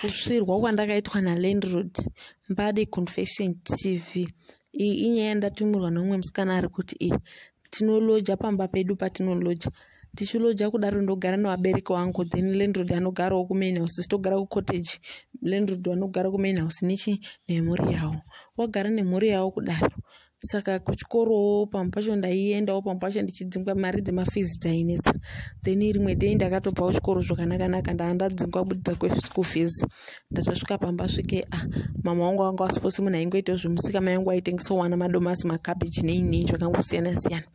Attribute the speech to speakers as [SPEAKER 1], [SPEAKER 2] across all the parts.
[SPEAKER 1] kusvirwa kwandakaitwa nalandroad mbade confession tv iyi inyaya yandatumirwa nomumwe musikana ari kuti i tinoloja pamba pedu patinoloja. Tichiloja kudaro ndogara nevabereki vangu then landroad anogarawo kumain house sitogara kucottage. Landroad vanogara kumain house nechi nemhuri yavo. Wagara nemhuri yavo kudaro saka kuchikorowo pamwe pacho ndaiendawo pamwe pacho ndichidzingwa mari dzemafees dzainetsa. Then rimwe dei ndakatobva kuchikoro zvakanakanaka ndaa ndadzingwa budza kweschool fees ndatosvika pamba svike a ah, mama wangu vanga wasiposi munhu aingoitawo zvemusikama yangu aitengesawo wana madomasi makabeji nei nei zvakangosiyana siyana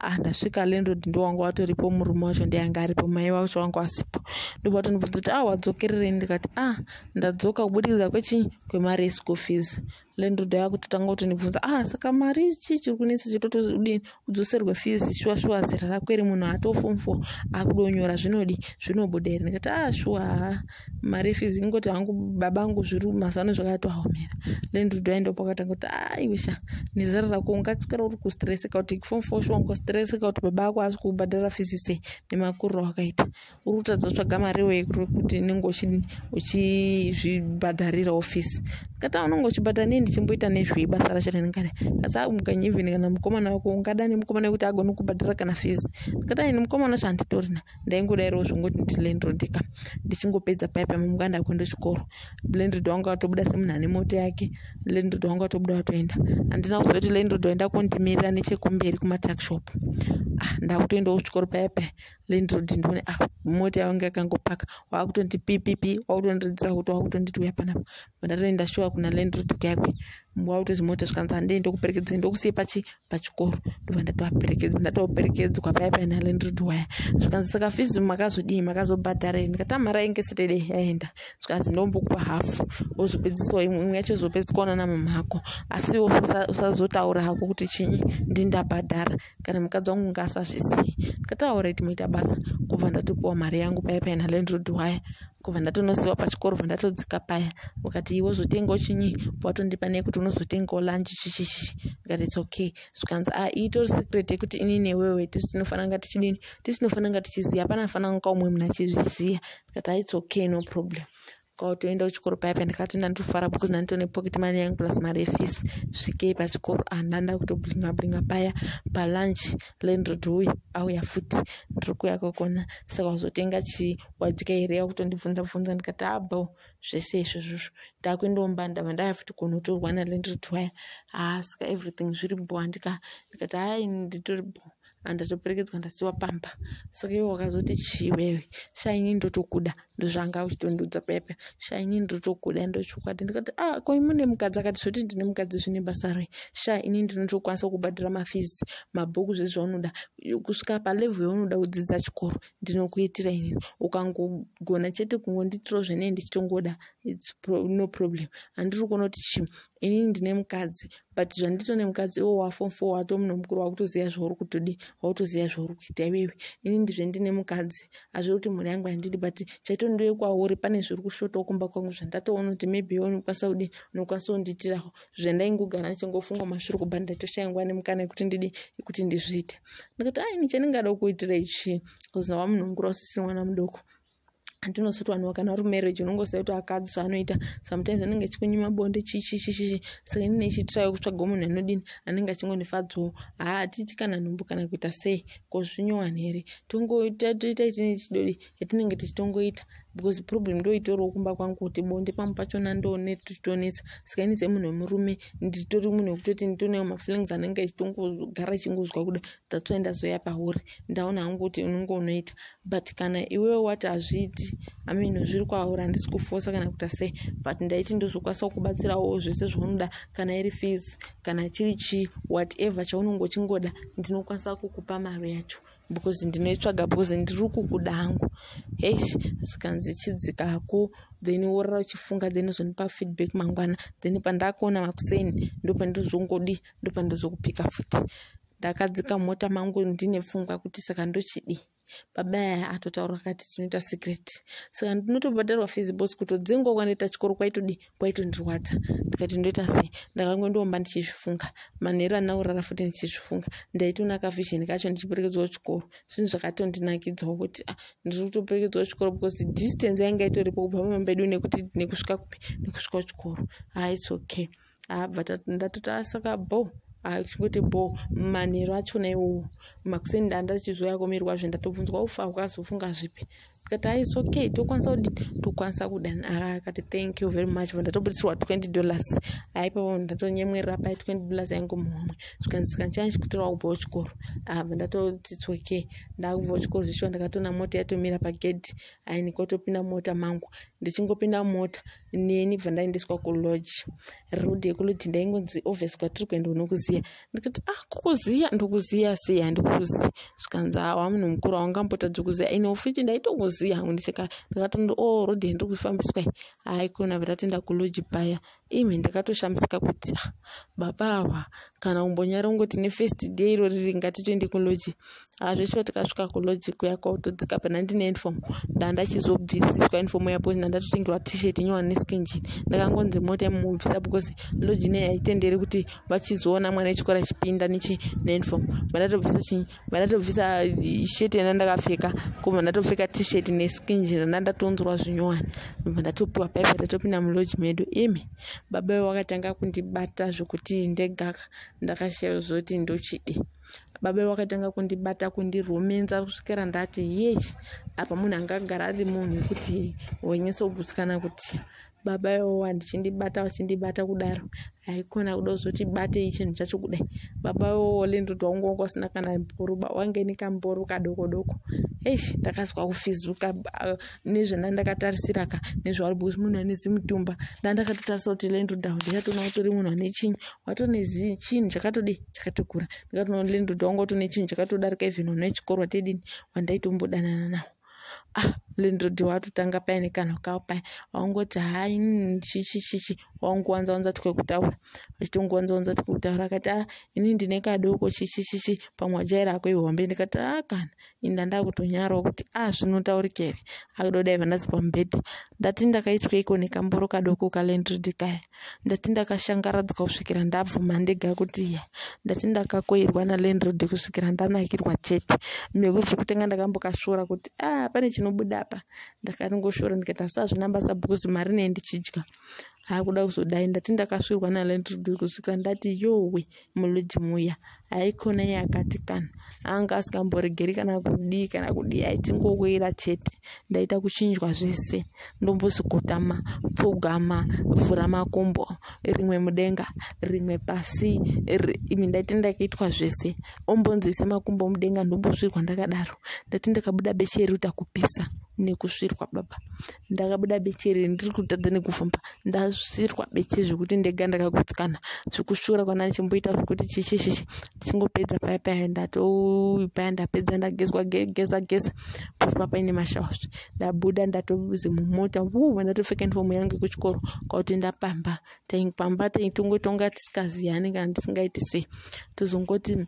[SPEAKER 1] ah ndasvika landlord ndo wanga watoripo murume wacho ndianga aripo mai wacho wanga wasipo ndobatonibvunza kuti ah wadzokererei ndikati ah ndadzoka kubudikidza kwechii kwemari yeschool fees landlord yakutotanga kutonibvunza ah saka mari chii chiri kunetsa chitotodini udzoserwe fees shuwa shuwa zera rako iri munhu atofom four akudonyora zvinodi zvinobuda iri ndikati ah shuwa ha mari yefees ingoti hangu baba angu zviri mazano zvakatoaomera landlord aenda pakatanga kuti aiwisha nezera rako ungatsikara uri kustreseka kuti fom four shuwa ungastreseka kuti baba ako asi kubhadhara fees sei nemakuriro akaita uri kutadza kutsvaga mari wei kuti nenge uchizvibhadharirawo fees kata unongochibatani ndi chimboitane ife basa lacho ndinkana kasa mukanye ivini kana mukomana wako unkadani mukomana kuti agone kubhadhara kana fizi ndikata ini mukomana wacho handitorina ndaingodairawo zvongoti nditilendrodika ndichingopedza paya mumukanda ako ndochikoro landred wangu atobuda semunhu ane moto yake. Landred wangu atobuda watoenda handina kuzoti landred waenda kondimirira nechekumberi kumatakshop ah ndakutoendawo kuchikoro paya paya. Ndione ah mota yaunge akangopaka wakutonditi pipipi wakutondiridzira kuti wakutonditi uya panapa. Ndatoenda shuwa kuna land wakutozi mota zvikanzi handei ndokuperekedza ndokusiyei pachi pachikoro. Ndobva ndatovaperekedza ndatoperekedzwa paipai nalandrod waya. Zvikanzi saka fizi makazodii makazobhadharei ndikati amara inge setedei yaenda. Zvikanzi ndombokupa hafu. Wozopedziswa imwe yacho zopedziswaona namama ako asiwo usazotaura hako kuti chinyi ndindabhadhara kana mukadzi wangu ngaasazvisii ndikati auraiti moita basa kubva ndatopiwa mari yangu paipai nalandrod waya. Kubva ndatonosiwa pachikoro bvandatodzika paya. Ukati iwe zotengawo chinyi watondipa nekuti unozotengawo lanchi chichichi ngati its okay. Zvikanzi a ah, itori secret yekuti ini newewe tisi tinofanira nga tichidini tisi tinofanira nga tichiziva hapana fanira nga umwe munhu achizviziva ngati its okay no problem kwautoenda kuchikoro paya pa ndikatoenda nditofara because ndanditone pocket mani yangu plus mari yefees svikei pachikoro andanda kutoblinga blinga paya. Palunch landrod uyu auya futi ndiri kuya kwakona saka uzotenga chii wadya here yakutondibvunza bvunza ndikati abo zvese izvozvozvo. Ndakuendomba ndava ndaya futi kunotorwa nalandrod waya. Haa saka everything zviri bo andika ndikati hai nditori bo handatoperekedzwa ndasiwa pamba. Saka iwe wakazoti chiwewe shaini ndotokuda? Ndozvanga uchitondiudza paipa shaini ndotokuda? Ndochokwadi. Ndikati a ah, ko mune mukadzi akati zvoti ndine mukadzi zvine basa rei? Sha ini ndinotokwanisa kubhadhira mafizi mabhuku zvezvi zvaunoda. Kusvika palevhu yaunoda kudzidza chikoro ndinokuitira inini. Ukangogona chete kungonditirawo zvenei ndichitongoda? Its no problem. Handiri kuona kuti chi inini ndine mukadzi but zvanditone mukadzi iwo wafom four wato munhu mukuru wakutoziva zvauri kutodi wakutoziva zvauri kuita iwewe. Ini ndizve ndine mukadzi hazvo kuti mhuri yangu handidi but chaitondiwe kwauri pane zviri kushotawo kumba kwangu zvandatoona kuti maybe iwe unokwanisa kudi unokwanisa kundiitirawo. Zvendaingogara ndichingofungwa mashure kubva ndatoshaingwa nemukana yekuti ndidi yekuti ndizviite. Ndikati aini chandingada kuitira ichi? Bcause nava munhu mukuru wasisiri mwana mudoko andinosoti vanhu vakana uri marriage unongosiya kuti akadzi zvaanoita. Sometimes anenge achikunyima bonde chichichichichi saka inine ichiitirawo kutsvaga munhu anodini? Anenge achingondifadzawo haa hatiti kana nhumbu kana kuita sei? Kozvinyowani here? Toita itini chidodi? Yatinenge tichitongoita because problem ndo itoriwo kumba kwangu kuti bonde pamwe pachona ndonetitonetsa saka ini semunhu wemurume nditori munhu wekutoti nditonewo mafeelings anenge achitongogara achingozwa kuda. Thatswai ndazoya pauri. Ndaona hangu kuti unenge unoita but kana iwewe wati hazviiti amin zviri kwauri handisi kufosa kana kuita sei but ndaiti ndozokwanisa kubatsirawo zvese zvaunoda kana iri fees kana chiri chii whatever chaunenge uchingoda ndinokwanisa kukupa mari yacho because ndinoitsvaga because ndiri kukuda hangu. Hei zikanzi chidzikako then worara uchifunga then uzonipa feedback mangwana then pandakuona makuseni ndo pandizongodi ndo pandizokupika futi. Ndakadzika mota mangu ndine pfungwa kuti saka ndochidi pabaya ah, atotaura kati tinoita sikireti saka ndinotobhadharwa fizi bosi kutodzingwa kwandoita chikoro kwaitodi kwaitondirwadza ndikati ndoita sei? Ndakangondoomba ndichizvifunga manheru anaurara futi ndichizvifunga ndaitona kavhizheni kacho ndichiperekedzwa chikoro. Zvinhu zvakatondinakidzawo kuti ah, ndiri kutoperekedzwa kuchikoro because distance yainga itoripo kubva mama bedu nekusvika kupi nekusvika kuchikoro. Ah, its okay. Abva ndatota asaka bho achingoti bo manheru achona iwowo. Makuseni ndanda chizoya komirwa zve ndatobvunzwa ufa ukazofunga zvipi tikati ais okay. Tokwanisa kudini? Tokwanisa kudani akati thank you very much. Vandatobudisirwa twenty dollars. Aipapo ndatonyemwerera pai twenty dollars aingo muhomwe. Zvikanzisika ndichani chikutorawo kubvawo chikoro abva ndatoti its okay. Ndakubvawo chikoro zvishuwa ndakatona mota yatomira pagedhi. Ainikotopinda mota mangu. Ndichingopinda mota. Neni bva ndaendeswa kuloji rod yekulodi ndaingonzi ovhesi kwatiri kuenda unokuziya ndikati ah kukuziya? Ndokuziya sei? Handikuziya zvikanzi awa munhu mukuru aungambotadzokuziya ine ufiti ndaitokuziya. kuziya hangu ndiseka ndakatondo o oh, rodhi ndiri kuifambiswa hai kuna vatatienda kuloji baya imi ndakatoshamisika kuti ah, baba awa kana umbonyara ungoti nefirst day iro riri ngatitoende kuloji hazvisho tikasvika kuloji kuya kwautodzika pana ndine uniform. Ndandachizobvisiswa uniform yapo ndandatotengerwa tshirt nyowa neskinjini ndakangonzi mota imubvisa because loji nei haitenderi kuti vachizoona mwana wechikora chipinda nechi neuniform vandatobvisa chinyi vandatobvisa sheti yandandakapfeka kubva ndatopfeka tshirt neskinjini randandatonzorwa zvinyowani ndatopiwa paipe ndatopinda muloji medu. Imi baba we wakatanga kundibata zvokuti ndegaka ndakashayo zoti ndochidi. Baba wakatanga kundibata kundiromenza kusvikira ndati yechi apa munhu angagara ari munhu wekuti wenyesobutsikana kuti baba iwowo handichindibata vachindibata kudaro. Haikona kuda kuzotibate chinhu chacho kudai. Baba iwowo lendoti wangu wanga usina kana mboruba wange nekamboro kadoko doko eish ndakazwa kufizuka nezvandandakatarisira ka nezvauri because munhu ane zimutumba ndandakatotarisa kuti lendoda ndikatoona kutori munhu ane chinhu. Watone chinhu chakatodi chakatokura ndikatoona lendoda wanga watone chinhu chakatodarika even wana wechikoro watedini wandaitombodanana nawo ah lindrodi watotanga paine kanhu kavo pai waungoti hai chichichichi waungowanzawanza twekutaura achitongowanzawanza twekutaura akati a ah, ini ndine kadoko chichichichi pamwe wajaira ako ihombe ndikati ah, kana. Inda ndakutonyarawo kuti a ah, zvinotaurika here akudodai vandazi pamubhedha. Ndati ndakaitweiko nekamboro kadoko kalendrodi kaya. Ndati ndakashangaradzwa kusvikira ndabvuma ndega kuti ya ndati ndakakoirwa nalendrodi kusvikira ndanakirwa chete. Mekubva kutanga ndakambokashora kuti a pane chinobuda apa. Ndakanongoshora ndikati hasazvinamba sabhukuzi mari nei ndichidya haakuda kuzodai ndati ndakasvirwa nalentrud kusvikira ndati yowe muloji muya haikona iye akati kana anga asingamboregeri kana kudii kana kudii aitingowira chete. Ndaita kuchinjwa zvese. Ndombozikotama pfugama vhura makumbo rimwe mudenga rimwe pasi imi ndaiti ndakaitwa zvese. Ombonzise makumbo mudenga ndombosvirwa ndakadaro. Ndati ndakabuda becheruta kupisa nekusvirwa baba. Ndakabuda becheri ndiri kutadza nekufamba ndasvirwa beche zvekuti ndega ndakagutsikana zvekushura kwana ndichimboita zvekuti chishishishi ndichingopedza paya paya ndatopaya ndapedza ndagezwa geza geza. Pasipa paine mashawazve ndabuda ndatozi mumota uu ndatopfeka inifomu yangu yekuchikoro kwakuti ndapamba. Taipamba taitongotonga tisikaziyani kana tisingaiti sei. Tozongoti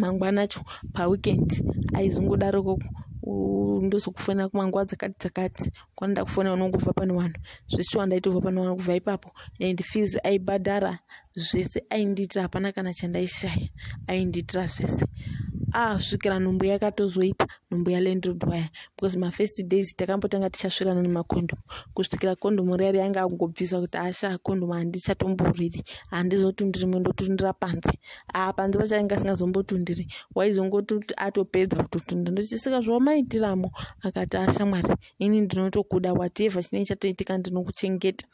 [SPEAKER 1] mangwanacho paweekend aizongodaroko ndozokufonera kumanguva dzakati dzakati. Kwanoda kufonera unongobva pane vanhu. Zveshuwa ndaitobva pane vanhu kubva ipapo. And fees aibhadhara zvese aindiitira hapana kana chandaishaya. Aindiitira zvese asvikira nhumbu yakatozoita nhumbu yalandrodwire because mafirst days takambotanga tichasvirana nemakondomu kusvikira kondomu riya rianga angobvisa kuti asha kondomu handichatomboriri handizotundiri mwendotundira panze. Aa panze pachainga asingazombotundiriri waizongoti atopedza kutotunda. Ndochisika zvawamaitiramo akati ashamwari ini ndinotokuda whatever chinenge chatoitika ndinokuchengeta.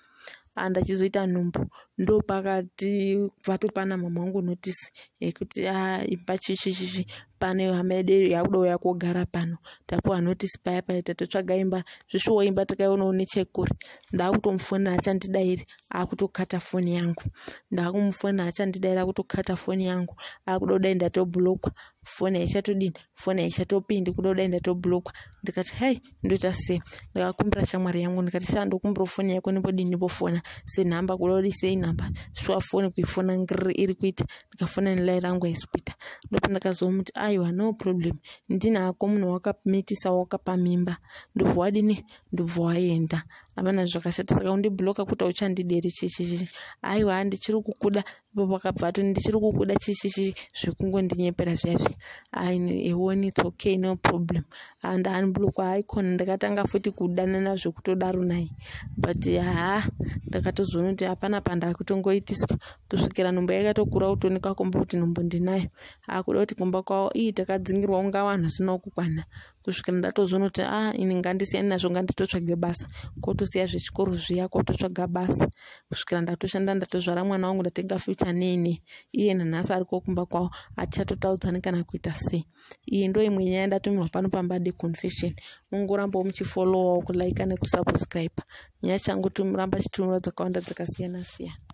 [SPEAKER 1] Andachizoita nhumbu. Ndopakati vatopana mama wangu notisi yekuti imba chichichichi pane hama yedu yakuda kogara pano. Tapiwa notisi paya paya tatotsvaga imba zvishuwo imba takaionawo nechekure. Ndakutomufonera achandidairi akutokata foni yangu. Ndakumufonera achandidairi akutokata foni yangu. Akuda kudai ndatobhulokwa foni haichatodini foni haichatopindi kuda kudai ndatobhulokwa. Ndikati hai ndoita sei? Ndikakumbira shamwari yangu ndikati shandokumbira foni yako nimbodini nimbofona senhamba kuda kudi sei ndikafamba shuwa foni kuifona ngiri iri kuita. Ndikafona nelai rangu haisi kuita ndopa ndakazomuti a aiwa no problem. Ndini hako munhu wakamitisa wakapa mimba ndobva wadini ndobva waenda hapana zvakashata saka undibhuloka kuti auchandideri chichichi aiwa ndichiri kukuda. Ipapo akabva ato ndichiri kukuda chichichi zvekungondinyepera zviyazvi. Aiwoni its okay no problem. Andaanbulokwa aikona ndakatanga futi kudanana zvekutodaro nai. But haa ndakatozoona kuti hapana pandakutongoitiswa kusvikira nhombo yakatokura kutoonekwa komba kuti nhombo ndinayo. Akuda kuti kumba kwavo ii takadzingirwa unga vanhu asina kukwana kusvikira ndatozoona kuti a ah, ini ngandisiyani nazvo nganditotsvage basa. Kotosiya zvechikoro zviya kototsvaga basa. Kusvikira ndatoshanda ndatozvara mwana wangu ndatenga future nene. Iye nanhasi ari kokumba kwavo atichatotaudzani kana kuita sei. Iyi ndo imwe nyaya ndatumirwa pano pambade confession. Mungorambawo muchifolowawo kulaika nekusubscribe. Nyaya changu tumuramba chitumira dzakawanda dzakasiyana siyana